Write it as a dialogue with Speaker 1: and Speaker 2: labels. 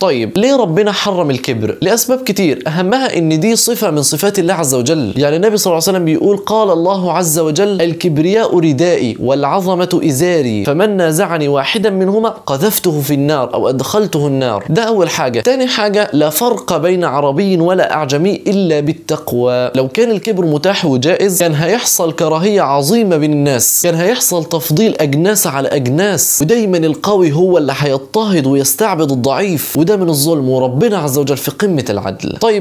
Speaker 1: طيب ليه ربنا حرم الكبر؟ لأسباب كتير. أهمها إن دي صفة من صفات الله عز وجل. يعني النبي صلى الله عليه وسلم بيقول قال الله عز وجل الكبرياء ردائي والعظمة إزاري فمن نازعني واحدا منهما قذفته في النار أو أدخلته النار. ده أول حاجة. تاني حاجة لا فرق بين عربي ولا أعجمي إلا بالتقوى. لو كان الكبر متاح وجائز كان هيحصل كراهية عظيمة بين الناس كان هيحصل تفضيل أجناس على أجناس ودايما القوي هو اللي هيضطهد ويستعبد الضعيف وده من الظلم وربنا عز وجل في قمة العدل. طيب